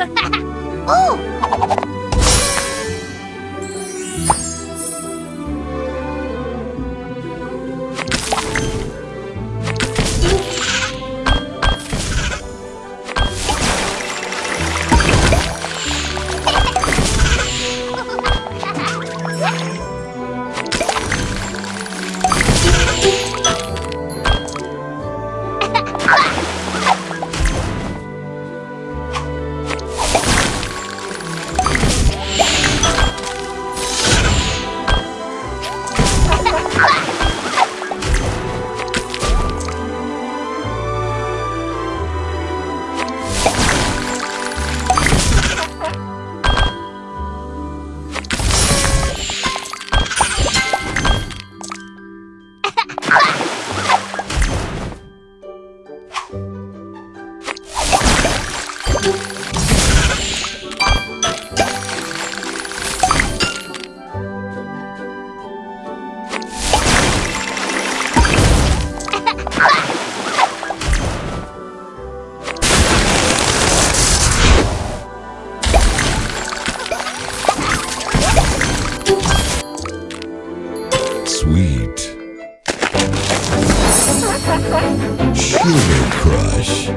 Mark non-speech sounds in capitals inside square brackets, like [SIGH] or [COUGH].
[LAUGHS] oh! you Sugar Crush.